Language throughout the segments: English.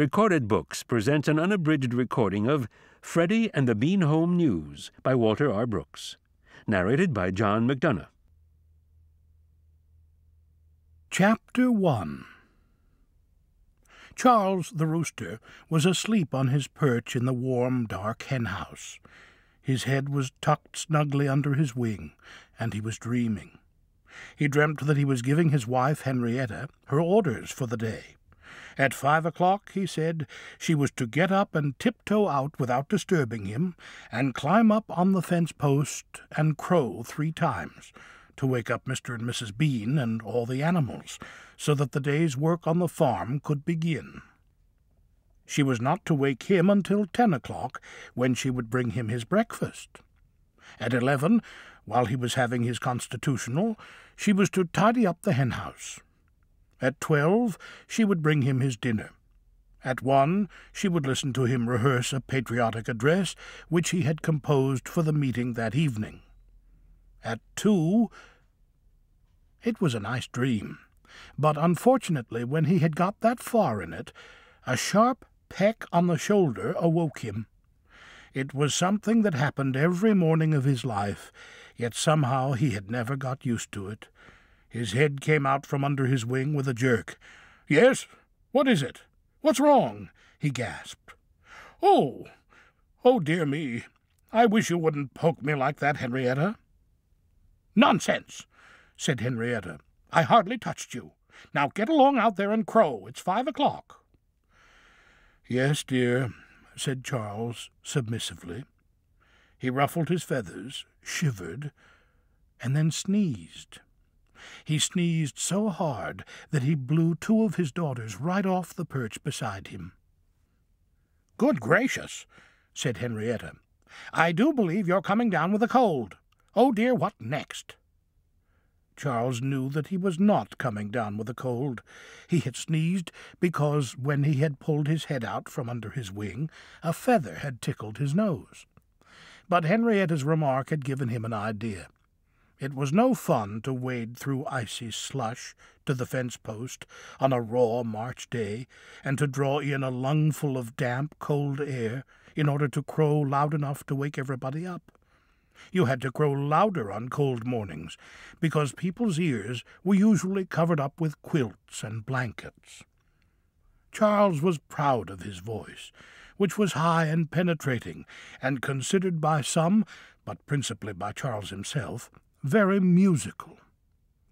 Recorded Books presents an unabridged recording of Freddy and the Bean Home News by Walter R. Brooks. Narrated by John McDonough. Chapter 1 Charles the rooster was asleep on his perch in the warm, dark henhouse. His head was tucked snugly under his wing, and he was dreaming. He dreamt that he was giving his wife Henrietta her orders for the day. At five o'clock, he said, she was to get up and tiptoe out without disturbing him, and climb up on the fence post and crow three times, to wake up Mr. and Mrs. Bean and all the animals, so that the day's work on the farm could begin. She was not to wake him until ten o'clock, when she would bring him his breakfast. At eleven, while he was having his constitutional, she was to tidy up the henhouse. At twelve, she would bring him his dinner. At one, she would listen to him rehearse a patriotic address which he had composed for the meeting that evening. At two, it was a nice dream, but unfortunately, when he had got that far in it, a sharp peck on the shoulder awoke him. It was something that happened every morning of his life, yet somehow he had never got used to it. His head came out from under his wing with a jerk. Yes? What is it? What's wrong? he gasped. Oh! Oh, dear me! I wish you wouldn't poke me like that, Henrietta. Nonsense, said Henrietta. I hardly touched you. Now get along out there and crow. It's five o'clock. Yes, dear, said Charles submissively. He ruffled his feathers, shivered, and then sneezed. He sneezed so hard that he blew two of his daughters right off the perch beside him. Good gracious, said Henrietta. I do believe you're coming down with a cold. Oh dear, what next? Charles knew that he was not coming down with a cold. He had sneezed because, when he had pulled his head out from under his wing, a feather had tickled his nose. But Henrietta's remark had given him an idea. It was no fun to wade through icy slush to the fence post on a raw March day, and to draw in a lungful of damp, cold air in order to crow loud enough to wake everybody up. You had to crow louder on cold mornings, because people's ears were usually covered up with quilts and blankets. Charles was proud of his voice, which was high and penetrating, and considered by some, but principally by Charles himself, very musical.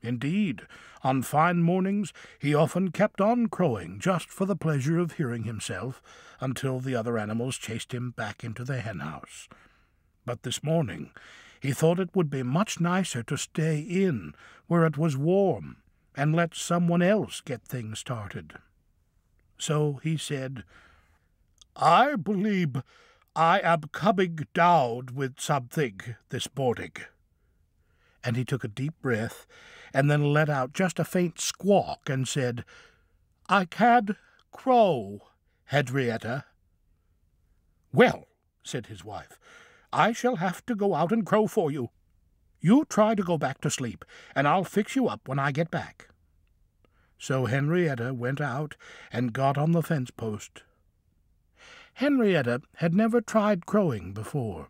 Indeed, on fine mornings he often kept on crowing just for the pleasure of hearing himself, until the other animals chased him back into the henhouse. But this morning he thought it would be much nicer to stay in, where it was warm, and let someone else get things started. So he said, I believe I am coming down with something this morning and he took a deep breath, and then let out just a faint squawk and said, I can crow, Henrietta. Well, said his wife, I shall have to go out and crow for you. You try to go back to sleep, and I'll fix you up when I get back. So Henrietta went out and got on the fence post. Henrietta had never tried crowing before.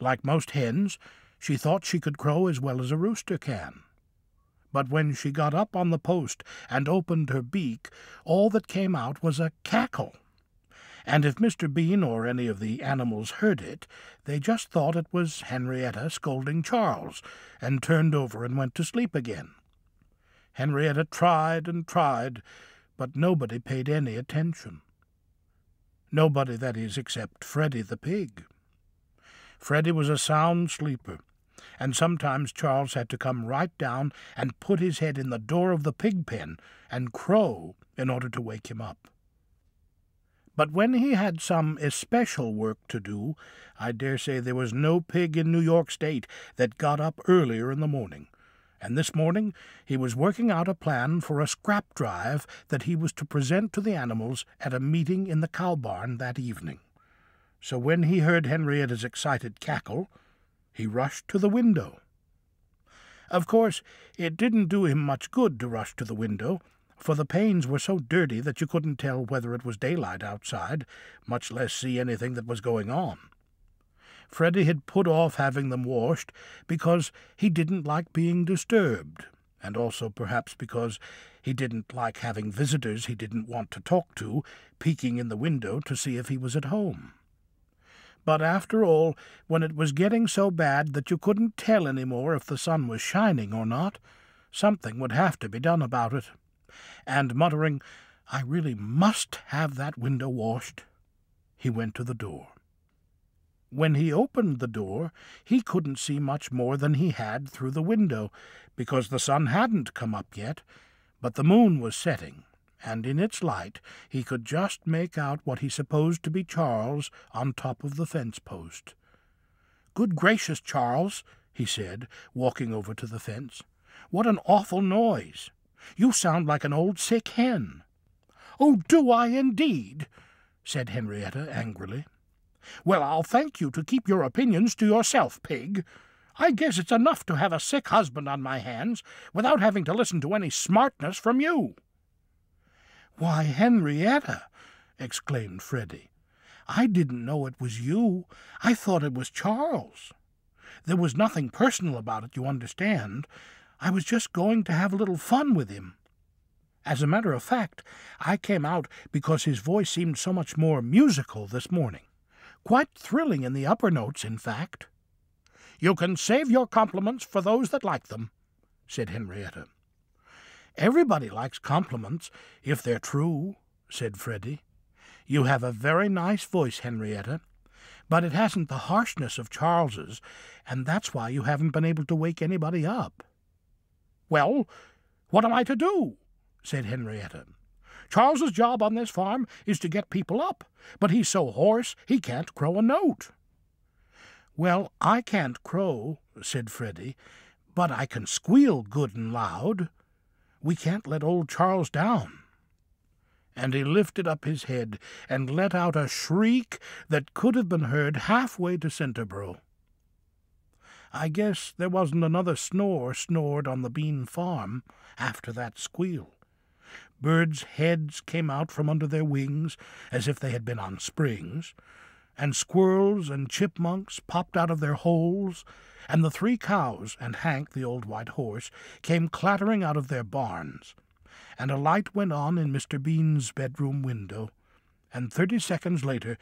Like most hens, she thought she could crow as well as a rooster can. But when she got up on the post and opened her beak, all that came out was a cackle. And if Mr. Bean or any of the animals heard it, they just thought it was Henrietta scolding Charles, and turned over and went to sleep again. Henrietta tried and tried, but nobody paid any attention. Nobody, that is, except Freddy the pig. Freddy was a sound sleeper, and sometimes Charles had to come right down and put his head in the door of the pig pen and crow in order to wake him up. But when he had some especial work to do, I dare say there was no pig in New York State that got up earlier in the morning. And this morning he was working out a plan for a scrap drive that he was to present to the animals at a meeting in the cow barn that evening. So when he heard Henrietta's excited cackle, he rushed to the window. Of course, it didn't do him much good to rush to the window, for the panes were so dirty that you couldn't tell whether it was daylight outside, much less see anything that was going on. Freddy had put off having them washed because he didn't like being disturbed, and also perhaps because he didn't like having visitors he didn't want to talk to peeking in the window to see if he was at home. But after all, when it was getting so bad that you couldn't tell any more if the sun was shining or not, something would have to be done about it. And muttering, I really must have that window washed, he went to the door. When he opened the door, he couldn't see much more than he had through the window, because the sun hadn't come up yet, but the moon was setting, and in its light he could just make out what he supposed to be Charles on top of the fence post. Good gracious, Charles, he said, walking over to the fence. What an awful noise! You sound like an old sick hen. Oh, do I indeed? said Henrietta angrily. Well, I'll thank you to keep your opinions to yourself, pig. I guess it's enough to have a sick husband on my hands without having to listen to any smartness from you. Why, Henrietta, exclaimed Freddy, I didn't know it was you. I thought it was Charles. There was nothing personal about it, you understand. I was just going to have a little fun with him. As a matter of fact, I came out because his voice seemed so much more musical this morning. Quite thrilling in the upper notes, in fact. You can save your compliments for those that like them, said Henrietta. Everybody likes compliments, if they're true, said Freddy. You have a very nice voice, Henrietta, but it hasn't the harshness of Charles's, and that's why you haven't been able to wake anybody up. Well, what am I to do? said Henrietta. Charles's job on this farm is to get people up, but he's so hoarse he can't crow a note. Well, I can't crow, said Freddy, but I can squeal good and loud. We can't let old Charles down. And he lifted up his head and let out a shriek that could have been heard halfway to Centerboro. I guess there wasn't another snore snored on the Bean farm after that squeal. Birds' heads came out from under their wings as if they had been on springs, and squirrels and chipmunks popped out of their holes, and the three cows and Hank, the old white horse, came clattering out of their barns, and a light went on in Mr. Bean's bedroom window, and thirty seconds later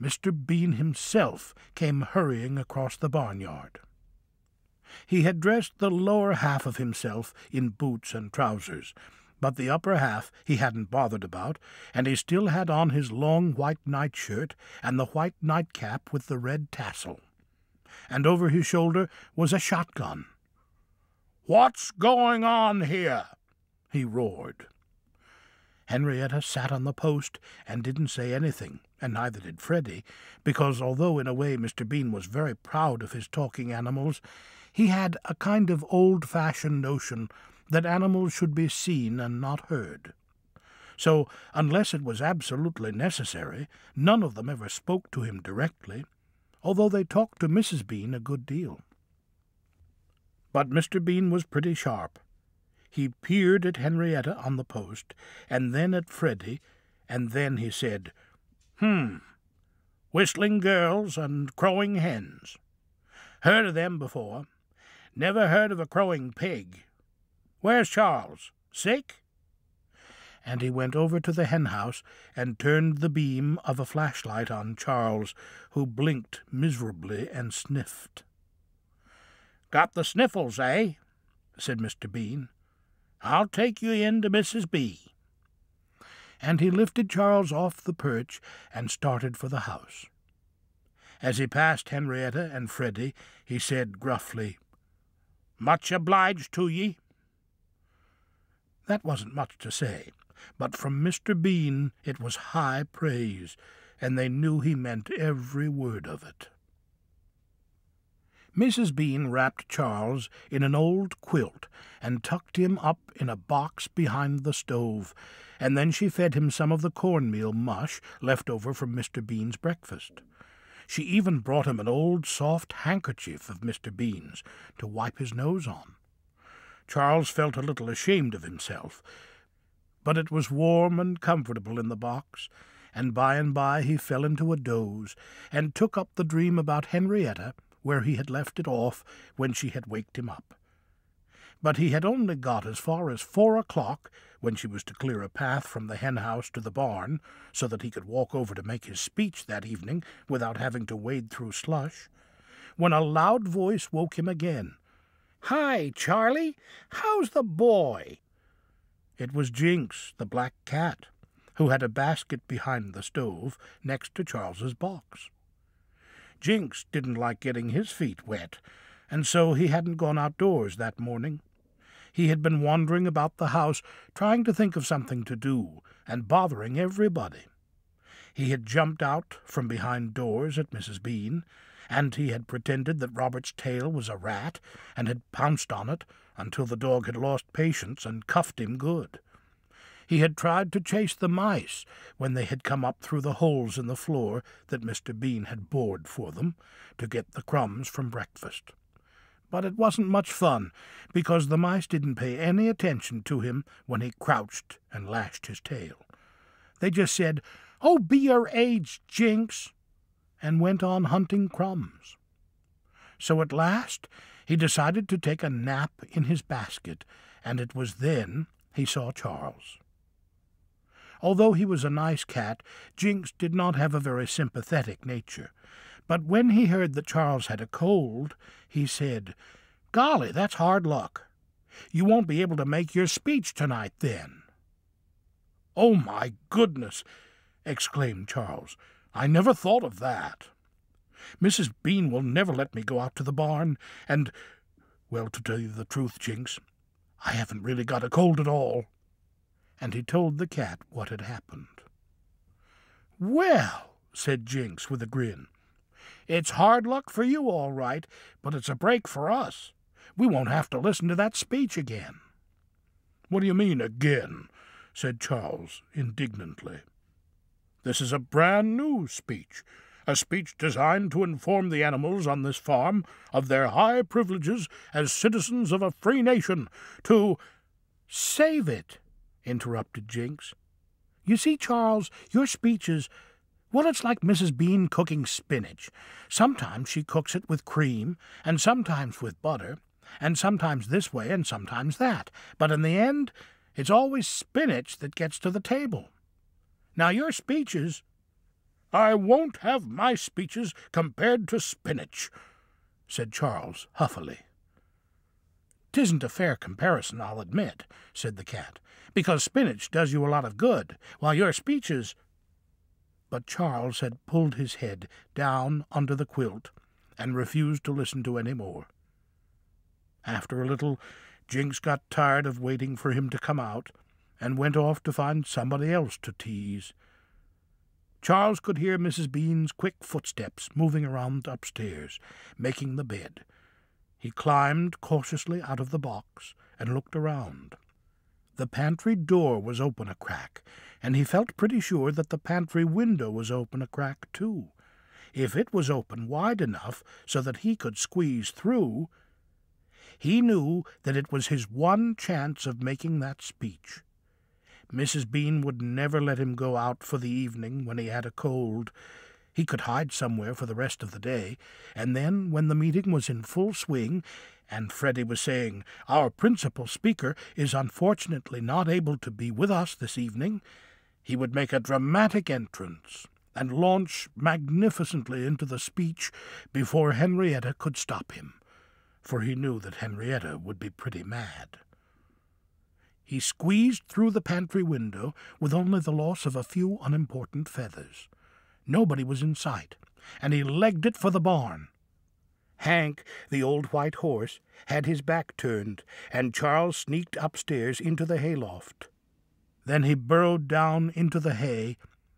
Mr. Bean himself came hurrying across the barnyard. He had dressed the lower half of himself in boots and trousers, but the upper half he hadn't bothered about, and he still had on his long white nightshirt and the white nightcap with the red tassel. And over his shoulder was a shotgun. What's going on here? he roared. Henrietta sat on the post and didn't say anything, and neither did Freddy, because although in a way Mr. Bean was very proud of his talking animals, he had a kind of old-fashioned notion that animals should be seen and not heard. So, unless it was absolutely necessary, none of them ever spoke to him directly, although they talked to Mrs. Bean a good deal. But Mr. Bean was pretty sharp. He peered at Henrietta on the post, and then at Freddy, and then he said, Hmm, whistling girls and crowing hens. Heard of them before. Never heard of a crowing pig. Where's Charles? Sick? And he went over to the hen house and turned the beam of a flashlight on Charles, who blinked miserably and sniffed. Got the sniffles, eh? said Mr. Bean. I'll take you in to Mrs. B. And he lifted Charles off the perch and started for the house. As he passed Henrietta and Freddy, he said gruffly, Much obliged to ye. That wasn't much to say, but from Mr. Bean it was high praise, and they knew he meant every word of it. Mrs. Bean wrapped Charles in an old quilt and tucked him up in a box behind the stove, and then she fed him some of the cornmeal mush left over from Mr. Bean's breakfast. She even brought him an old soft handkerchief of Mr. Bean's to wipe his nose on. Charles felt a little ashamed of himself, but it was warm and comfortable in the box, and by and by he fell into a doze, and took up the dream about Henrietta where he had left it off when she had waked him up. But he had only got as far as four o'clock, when she was to clear a path from the hen house to the barn, so that he could walk over to make his speech that evening without having to wade through slush, when a loud voice woke him again. Hi, Charlie! How's the boy? It was Jinx, the black cat, who had a basket behind the stove next to Charles's box. Jinx didn't like getting his feet wet, and so he hadn't gone outdoors that morning. He had been wandering about the house, trying to think of something to do, and bothering everybody. He had jumped out from behind doors at Mrs. Bean, and he had pretended that Robert's tail was a rat, and had pounced on it until the dog had lost patience and cuffed him good. He had tried to chase the mice when they had come up through the holes in the floor that Mr. Bean had bored for them to get the crumbs from breakfast. But it wasn't much fun, because the mice didn't pay any attention to him when he crouched and lashed his tail. They just said, Oh, be your age, Jinx, and went on hunting crumbs. So at last he decided to take a nap in his basket, and it was then he saw Charles. Although he was a nice cat, Jinx did not have a very sympathetic nature. But when he heard that Charles had a cold, he said, Golly, that's hard luck. You won't be able to make your speech tonight, then. Oh, my goodness! exclaimed Charles. I never thought of that. Mrs. Bean will never let me go out to the barn, and, well, to tell you the truth, Jinx, I haven't really got a cold at all and he told the cat what had happened. Well, said Jinx with a grin, it's hard luck for you, all right, but it's a break for us. We won't have to listen to that speech again. What do you mean, again? said Charles indignantly. This is a brand new speech, a speech designed to inform the animals on this farm of their high privileges as citizens of a free nation, to save it, interrupted Jinx. You see, Charles, your speeches, well, it's like Mrs. Bean cooking spinach. Sometimes she cooks it with cream, and sometimes with butter, and sometimes this way and sometimes that. But in the end, it's always spinach that gets to the table. Now, your speeches. I won't have my speeches compared to spinach, said Charles huffily. Tisn't a fair comparison, I'll admit, said the cat because spinach does you a lot of good, while your speeches. But Charles had pulled his head down under the quilt and refused to listen to any more. After a little, Jinx got tired of waiting for him to come out and went off to find somebody else to tease. Charles could hear Mrs. Bean's quick footsteps moving around upstairs, making the bed. He climbed cautiously out of the box and looked around. The pantry door was open a crack, and he felt pretty sure that the pantry window was open a crack, too. If it was open wide enough so that he could squeeze through, he knew that it was his one chance of making that speech. Mrs. Bean would never let him go out for the evening when he had a cold. He could hide somewhere for the rest of the day, and then, when the meeting was in full swing, and Freddy was saying, Our principal speaker is unfortunately not able to be with us this evening, he would make a dramatic entrance and launch magnificently into the speech before Henrietta could stop him, for he knew that Henrietta would be pretty mad. He squeezed through the pantry window with only the loss of a few unimportant feathers. Nobody was in sight, and he legged it for the barn. Hank, the old white horse, had his back turned, and Charles sneaked upstairs into the hayloft. Then he burrowed down into the hay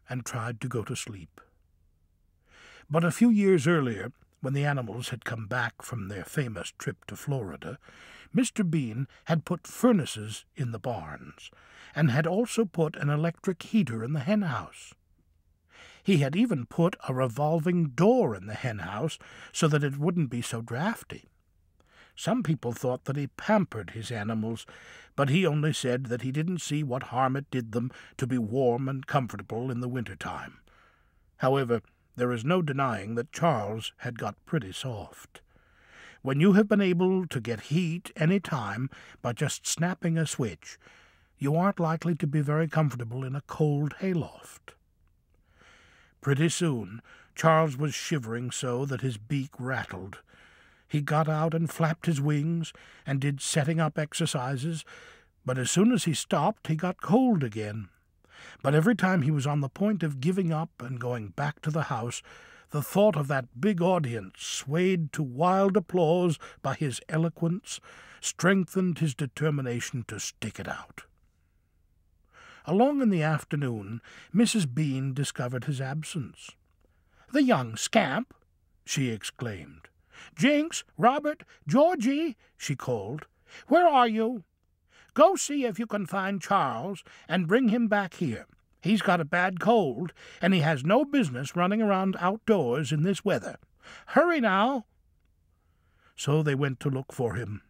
and tried to go to sleep. But a few years earlier, when the animals had come back from their famous trip to Florida, Mr. Bean had put furnaces in the barns, and had also put an electric heater in the henhouse. He had even put a revolving door in the henhouse so that it wouldn't be so drafty. Some people thought that he pampered his animals, but he only said that he didn't see what harm it did them to be warm and comfortable in the winter time. However, there is no denying that Charles had got pretty soft. When you have been able to get heat any time by just snapping a switch, you aren't likely to be very comfortable in a cold hayloft. Pretty soon, Charles was shivering so that his beak rattled. He got out and flapped his wings and did setting up exercises, but as soon as he stopped, he got cold again. But every time he was on the point of giving up and going back to the house, the thought of that big audience, swayed to wild applause by his eloquence, strengthened his determination to stick it out. Along in the afternoon, Mrs. Bean discovered his absence. The young scamp! she exclaimed. Jinx, Robert, Georgie, she called. Where are you? Go see if you can find Charles and bring him back here. He's got a bad cold, and he has no business running around outdoors in this weather. Hurry now! So they went to look for him.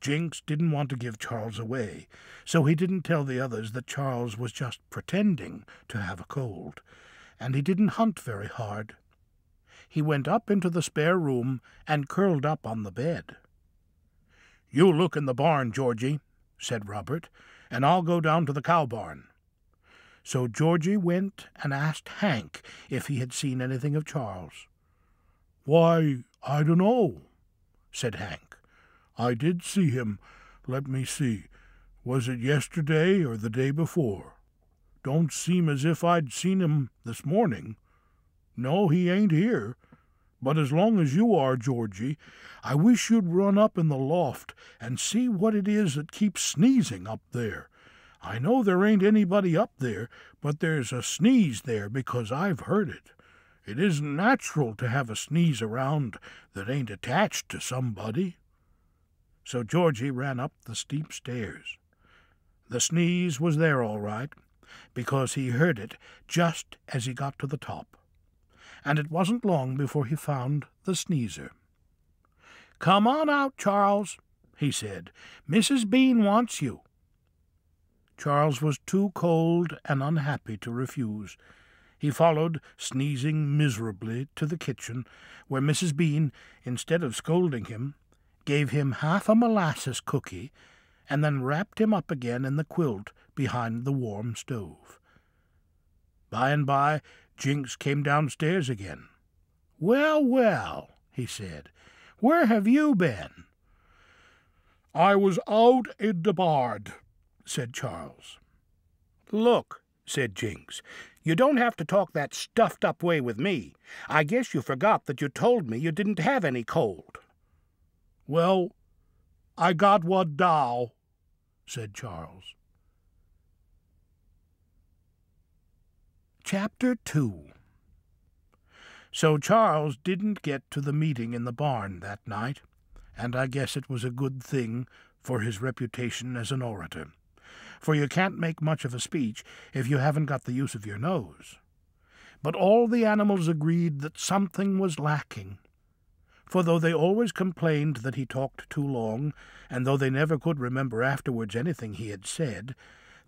Jinx didn't want to give Charles away, so he didn't tell the others that Charles was just pretending to have a cold, and he didn't hunt very hard he went up into the spare room and curled up on the bed. You look in the barn, Georgie, said Robert, and I'll go down to the cow barn. So Georgie went and asked Hank if he had seen anything of Charles. Why, I don't know, said Hank. I did see him. Let me see. Was it yesterday or the day before? Don't seem as if I'd seen him this morning. No, he ain't here. But as long as you are, Georgie, I wish you'd run up in the loft and see what it is that keeps sneezing up there. I know there ain't anybody up there, but there's a sneeze there because I've heard it. It isn't natural to have a sneeze around that ain't attached to somebody. So Georgie ran up the steep stairs. The sneeze was there all right, because he heard it just as he got to the top and it wasn't long before he found the sneezer. Come on out, Charles, he said. Mrs. Bean wants you. Charles was too cold and unhappy to refuse. He followed, sneezing miserably, to the kitchen, where Mrs. Bean, instead of scolding him, gave him half a molasses cookie, and then wrapped him up again in the quilt behind the warm stove. By and by Jinx came downstairs again. Well, well, he said, where have you been? I was out in the barn, said Charles. Look, said Jinx, you don't have to talk that stuffed up way with me. I guess you forgot that you told me you didn't have any cold. Well, I got one now, said Charles. Chapter 2 So Charles didn't get to the meeting in the barn that night, and I guess it was a good thing for his reputation as an orator, for you can't make much of a speech if you haven't got the use of your nose. But all the animals agreed that something was lacking, for though they always complained that he talked too long, and though they never could remember afterwards anything he had said,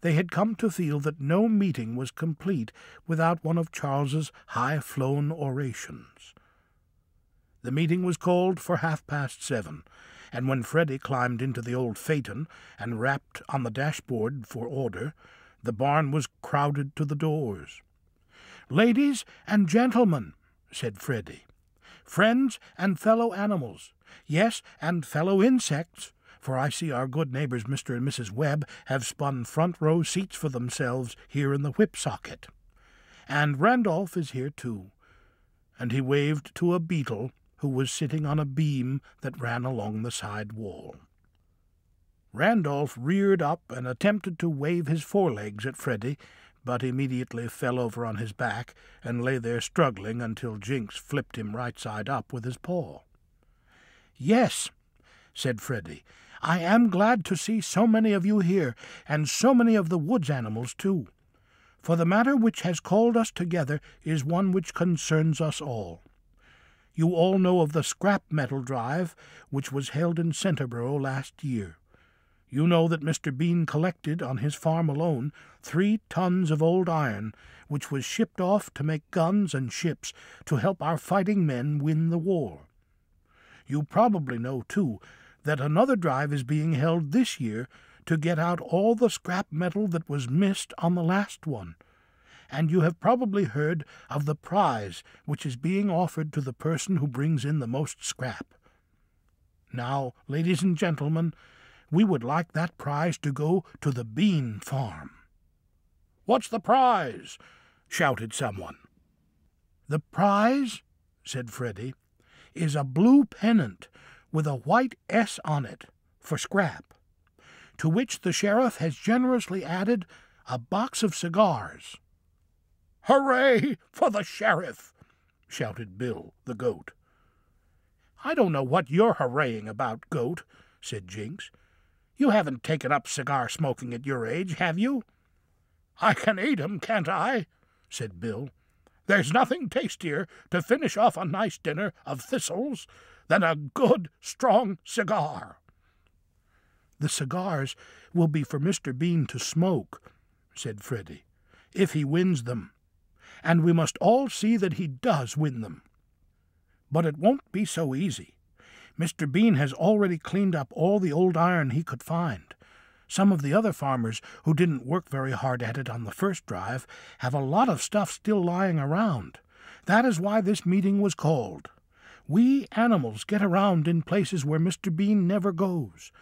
they had come to feel that no meeting was complete without one of Charles's high-flown orations. The meeting was called for half-past seven, and when Freddy climbed into the old phaeton and rapped on the dashboard for order, the barn was crowded to the doors. Ladies and gentlemen, said Freddy, friends and fellow animals, yes, and fellow insects, for I see our good neighbors Mr. and Mrs. Webb have spun front row seats for themselves here in the whip socket. And Randolph is here too. And he waved to a beetle who was sitting on a beam that ran along the side wall. Randolph reared up and attempted to wave his forelegs at Freddy, but immediately fell over on his back and lay there struggling until Jinx flipped him right side up with his paw. Yes, said Freddy, I am glad to see so many of you here, and so many of the woods animals, too. For the matter which has called us together is one which concerns us all. You all know of the scrap metal drive, which was held in Centerboro last year. You know that Mr. Bean collected on his farm alone three tons of old iron, which was shipped off to make guns and ships to help our fighting men win the war. You probably know, too, that another drive is being held this year to get out all the scrap metal that was missed on the last one. And you have probably heard of the prize which is being offered to the person who brings in the most scrap. Now, ladies and gentlemen, we would like that prize to go to the bean farm. What's the prize? shouted someone. The prize, said Freddy, is a blue pennant with a white S on it for scrap, to which the sheriff has generously added a box of cigars. Hooray for the sheriff! shouted Bill, the goat. I don't know what you're hurraying about, goat, said Jinx. You haven't taken up cigar smoking at your age, have you? I can eat 'em, can't I? said Bill. There's nothing tastier to finish off a nice dinner of thistles than a good, strong cigar. The cigars will be for Mr. Bean to smoke, said Freddy, if he wins them, and we must all see that he does win them. But it won't be so easy. Mr. Bean has already cleaned up all the old iron he could find. Some of the other farmers who didn't work very hard at it on the first drive have a lot of stuff still lying around. That is why this meeting was called. We animals get around in places where Mr. Bean never goes.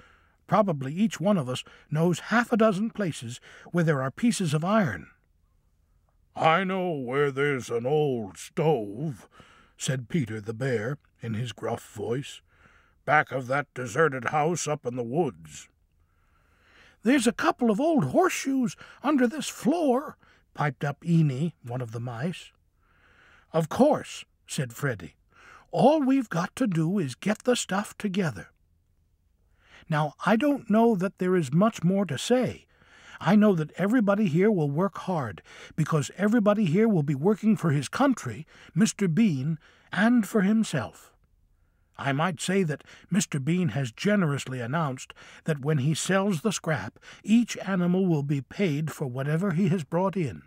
Probably each one of us knows half a dozen places where there are pieces of iron. I know where there's an old stove, said Peter the bear in his gruff voice back of that deserted house up in the woods. There's a couple of old horseshoes under this floor, piped up Eeny, one of the mice. Of course, said Freddy. All we've got to do is get the stuff together. Now, I don't know that there is much more to say. I know that everybody here will work hard, because everybody here will be working for his country, Mr. Bean, and for himself. I might say that Mr. Bean has generously announced that when he sells the scrap, each animal will be paid for whatever he has brought in.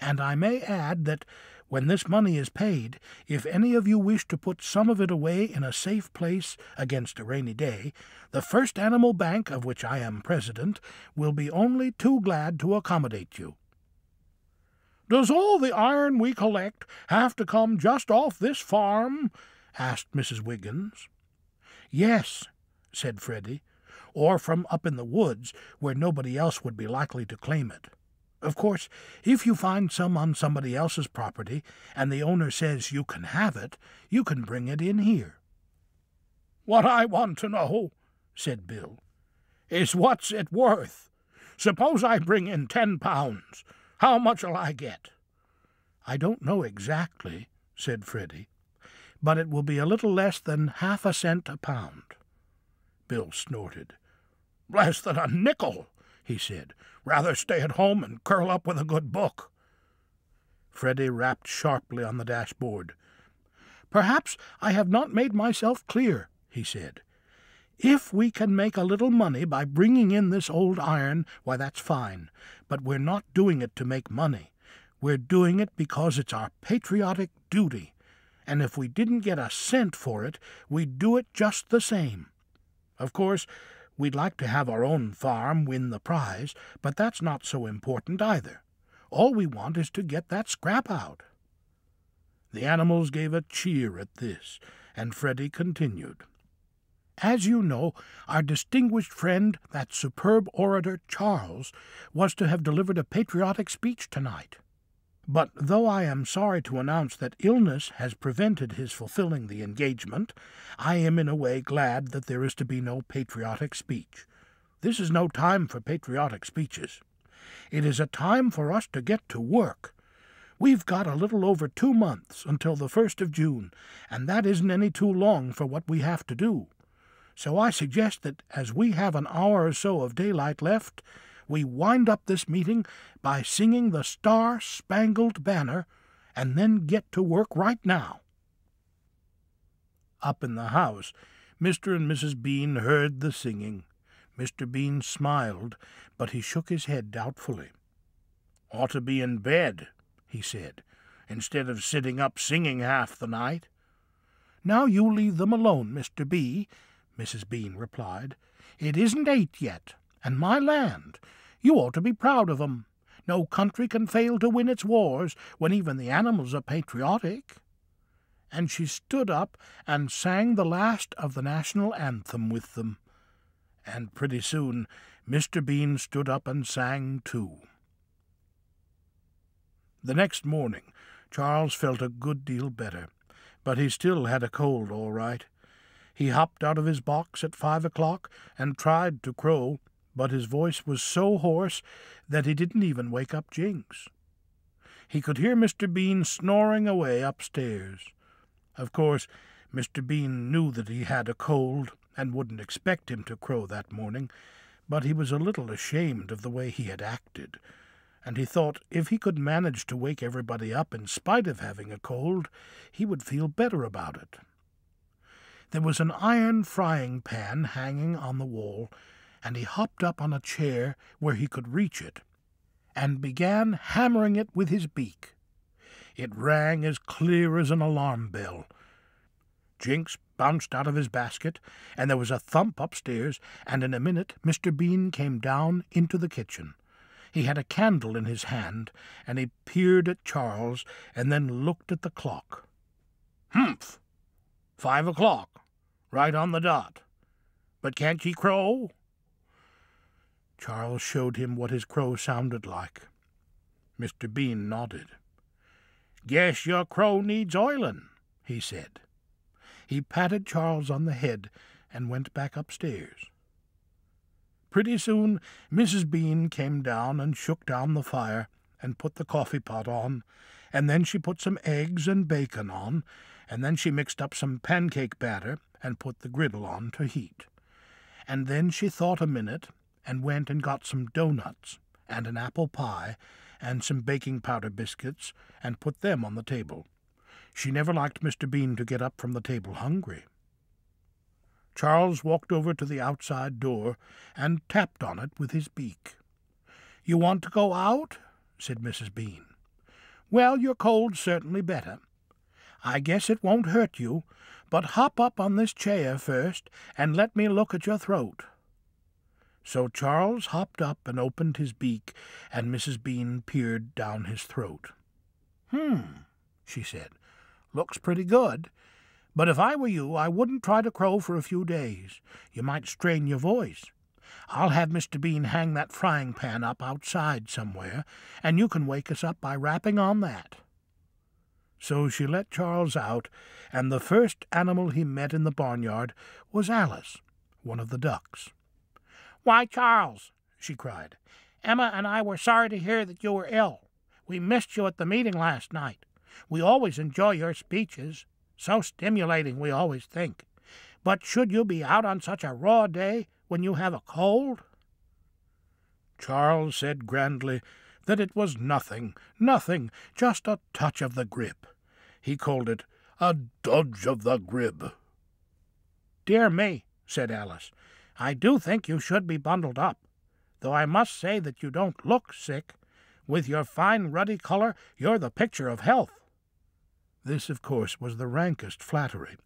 And I may add that when this money is paid, if any of you wish to put some of it away in a safe place against a rainy day, the First Animal Bank, of which I am president, will be only too glad to accommodate you. Does all the iron we collect have to come just off this farm? asked Mrs. Wiggins. Yes, said Freddy, or from up in the woods where nobody else would be likely to claim it. Of course, if you find some on somebody else's property and the owner says you can have it, you can bring it in here. What I want to know, said Bill, is what's it worth? Suppose I bring in ten pounds. How much'll I get? I don't know exactly, said Freddy but it will be a little less than half a cent a pound. Bill snorted. Less than a nickel, he said. Rather stay at home and curl up with a good book. Freddy rapped sharply on the dashboard. Perhaps I have not made myself clear, he said. If we can make a little money by bringing in this old iron, why, that's fine. But we're not doing it to make money. We're doing it because it's our patriotic duty and if we didn't get a cent for it, we'd do it just the same. Of course, we'd like to have our own farm win the prize, but that's not so important either. All we want is to get that scrap out. The animals gave a cheer at this, and Freddy continued. As you know, our distinguished friend, that superb orator Charles, was to have delivered a patriotic speech tonight. But though I am sorry to announce that illness has prevented his fulfilling the engagement, I am in a way glad that there is to be no patriotic speech. This is no time for patriotic speeches. It is a time for us to get to work. We've got a little over two months until the first of June, and that isn't any too long for what we have to do. So I suggest that as we have an hour or so of daylight left, we wind up this meeting by singing the Star Spangled Banner and then get to work right now. Up in the house, Mr. and Mrs. Bean heard the singing. Mr. Bean smiled, but he shook his head doubtfully. Ought to be in bed, he said, instead of sitting up singing half the night. Now you leave them alone, Mr. B., Mrs. Bean replied. It isn't eight yet, and my land. You ought to be proud of 'em. No country can fail to win its wars when even the animals are patriotic. And she stood up and sang the last of the national anthem with them. And pretty soon Mr. Bean stood up and sang too. The next morning Charles felt a good deal better, but he still had a cold all right. He hopped out of his box at five o'clock and tried to crow, but his voice was so hoarse that he didn't even wake up Jinx. He could hear Mr. Bean snoring away upstairs. Of course, Mr. Bean knew that he had a cold and wouldn't expect him to crow that morning, but he was a little ashamed of the way he had acted, and he thought if he could manage to wake everybody up in spite of having a cold, he would feel better about it. There was an iron frying pan hanging on the wall, and he hopped up on a chair where he could reach it, and began hammering it with his beak. It rang as clear as an alarm bell. Jinx bounced out of his basket, and there was a thump upstairs, and in a minute Mr. Bean came down into the kitchen. He had a candle in his hand, and he peered at Charles, and then looked at the clock. Humph! Five o'clock, right on the dot. But can't ye crow? Charles showed him what his crow sounded like. Mr. Bean nodded. Guess your crow needs oilin', he said. He patted Charles on the head and went back upstairs. Pretty soon Mrs. Bean came down and shook down the fire and put the coffee pot on, and then she put some eggs and bacon on, and then she mixed up some pancake batter and put the griddle on to heat. And then she thought a minute and went and got some doughnuts and an apple pie and some baking powder biscuits and put them on the table. She never liked Mr. Bean to get up from the table hungry. Charles walked over to the outside door and tapped on it with his beak. You want to go out? said Mrs. Bean. Well, your cold's certainly better. I guess it won't hurt you, but hop up on this chair first and let me look at your throat. So Charles hopped up and opened his beak, and Mrs. Bean peered down his throat. Hmm, she said. Looks pretty good. But if I were you, I wouldn't try to crow for a few days. You might strain your voice. I'll have Mr. Bean hang that frying pan up outside somewhere, and you can wake us up by rapping on that. So she let Charles out, and the first animal he met in the barnyard was Alice, one of the ducks. Why, Charles, she cried, Emma and I were sorry to hear that you were ill. We missed you at the meeting last night. We always enjoy your speeches. So stimulating, we always think. But should you be out on such a raw day when you have a cold? Charles said grandly that it was nothing, nothing, just a touch of the grip. He called it a dodge of the grip. Dear me, said Alice, I do think you should be bundled up, though I must say that you don't look sick. With your fine ruddy color, you're the picture of health. This, of course, was the rankest flattery,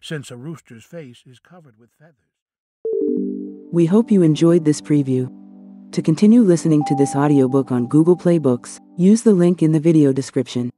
since a rooster's face is covered with feathers. We hope you enjoyed this preview. To continue listening to this audiobook on Google Play Books, use the link in the video description.